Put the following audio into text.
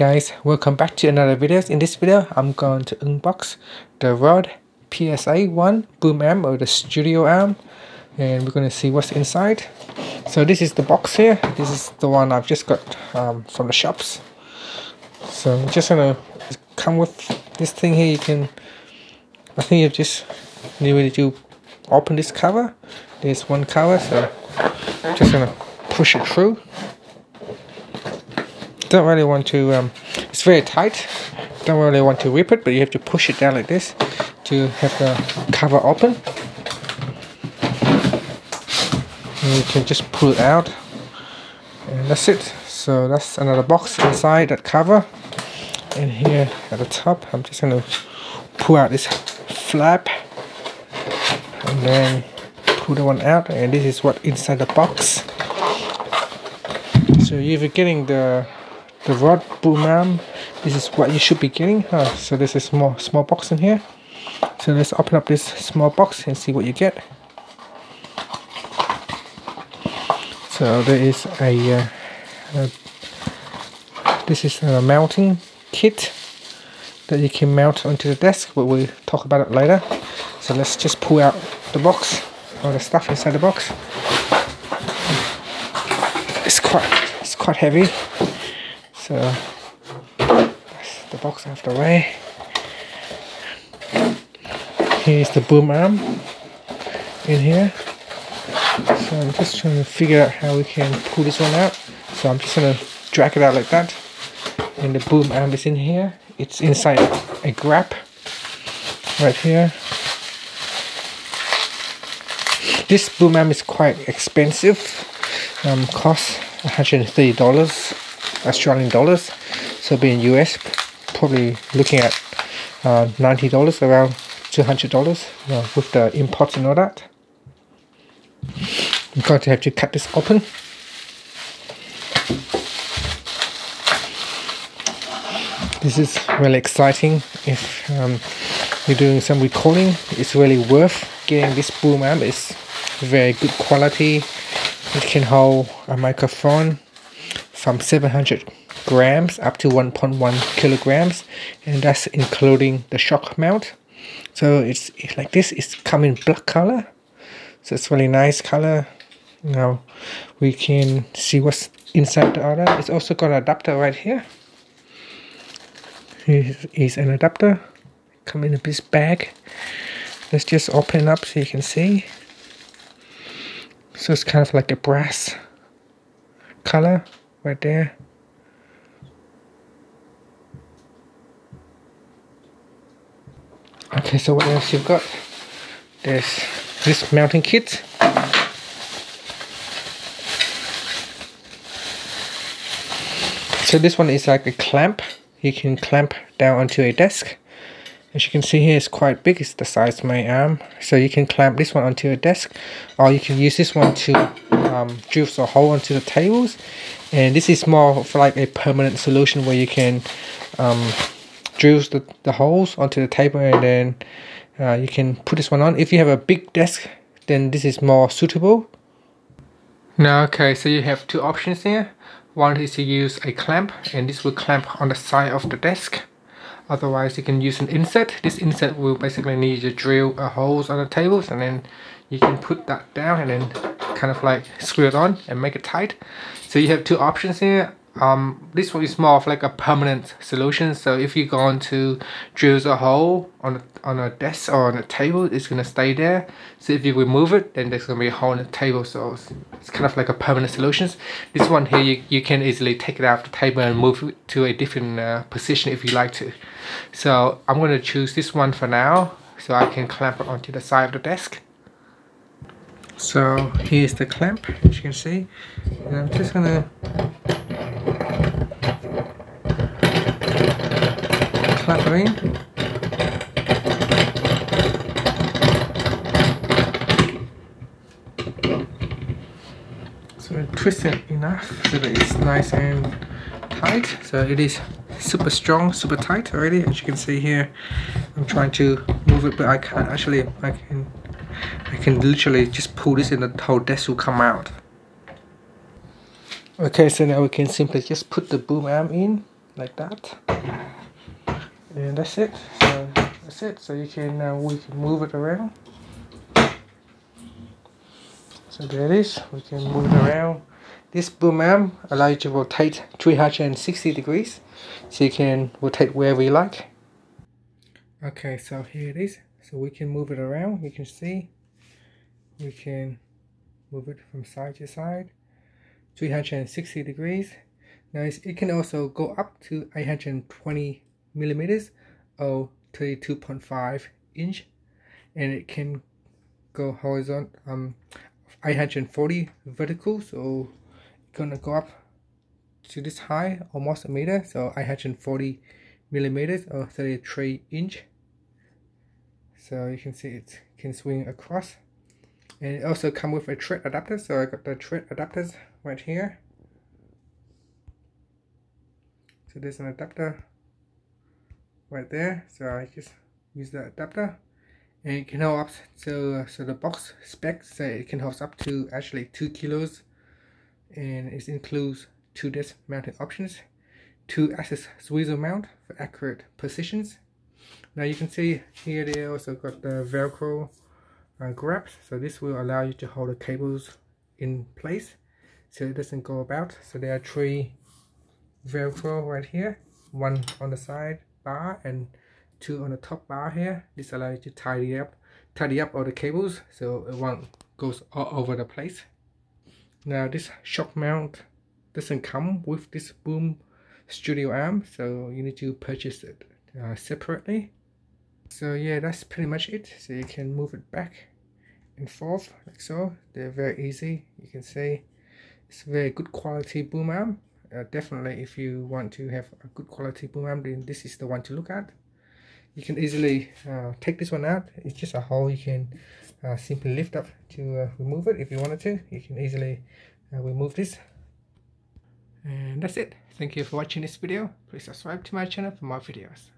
guys welcome back to another video in this video i'm going to unbox the Rode psa 1 boom arm or the studio arm and we're going to see what's inside. So this is the box here. This is the one i've just got um, from the shops. So I'm just gonna come with this thing here. You can i think you just need to open this cover. There's one cover so I'm just gonna push it through don't really want to um, it's very tight. Don't really want to rip it but you have to push it down like this to have the cover open. And you can just pull it out. And that's it. So that's another box inside that cover. And here at the top I'm just going to pull out this flap. And then pull the one out. And this is what inside the box. So you're getting the the Rode boom arm this is what you should be getting huh? so there's a small small box in here. So let's open up this small box and see what you get. So there is a, uh, a this is a mounting kit that you can mount onto the desk but we'll talk about it later. So let's just pull out the box all the stuff inside the box. It's quite it's quite heavy so the box out of the way. Here's the boom arm in here. So I'm just trying to figure out how we can pull this one out. So I'm just gonna drag it out like that. And the boom arm is in here. It's inside a grab right here. This boom arm is quite expensive. Um, costs $130 Australian dollars. So being US probably looking at uh, $90 around $200 uh, with the imports and all that. I'm going to have to cut this open. This is really exciting. If um, you're doing some recording it's really worth getting this boom arm. It's very good quality. It can hold a microphone from 700 grams up to 1.1 kilograms and that's including the shock mount. So it's, like this it's come in black color. So it's really nice color. Now we can see what's inside the other. It's also got an adapter right here. Is an adapter. Come in a this bag. Let's just open up so you can see. So it's kind of like a brass color right there. Okay, so what else you've got? There's this mounting kit. So this one is like a clamp. You can clamp down onto a desk. As you can see here, it's quite big. It's the size of my arm. So you can clamp this one onto a desk. Or you can use this one to um, drill a hole onto the tables and this is more of like a permanent solution where you can um, drill the, the holes onto the table and then uh, you can put this one on if you have a big desk then this is more suitable now okay so you have two options here one is to use a clamp and this will clamp on the side of the desk otherwise you can use an inset. This inset will basically need you to drill a holes on the tables and then you can put that down and then kind of like screw it on and make it tight. So you have two options here um, this one is more of like a permanent solution. So if you're going to drill a hole on a, on a desk or on a table it's gonna stay there. So if you remove it then there's gonna be a hole in the table. So it's, it's kind of like a permanent solution. This one here you, you can easily take it off the table and move it to a different uh, position if you like to. So I'm gonna choose this one for now so I can clamp it onto the side of the desk. So here's the clamp as you can see. And I'm just gonna clamp so twist it enough so that it's nice and tight. So it is super strong super tight already. As you can see here I'm trying to move it but I can't actually. I can I can literally just pull this and the whole desk will come out. Okay, so now we can simply just put the boom arm in like that and that's it. So that's it. So you can uh, we can move it around. So there it is. We can move it around. This boom arm allows you to rotate 360 degrees. So you can rotate wherever you like. Okay so here it is. So we can move it around. You can see. We can move it from side to side. 360 degrees. Now it can also go up to 820 millimeters or 32.5 inch and it can go horizontal um 840 vertical so gonna go up to this high almost a meter so 840 millimeters or 33 inch. So you can see it can swing across. And it also come with a thread adapter so I got the thread adapters right here. So there's an adapter right there. So I just use the adapter. And it can hold up so uh, so the box specs say it can hold up to actually two kilos. And it includes two disc mounting options two axis swivel mount for accurate positions. Now you can see here they also got the velcro uh, grabs so this will allow you to hold the cables in place so it doesn't go about. So there are three velcro right here one on the side bar and two on the top bar here. This allows you to tidy up tidy up all the cables so it won't goes all over the place. Now this shock mount doesn't come with this boom studio arm so you need to purchase it uh, separately. So yeah that's pretty much it. So you can move it back and forth like so. They're very easy. You can see it's very good quality boom arm uh, definitely if you want to have a good quality boom arm then this is the one to look at. You can easily uh, take this one out. It's just a hole. You can uh, simply lift up to uh, remove it if you wanted to. You can easily uh, remove this. And that's it. Thank you for watching this video. Please subscribe to my channel for more videos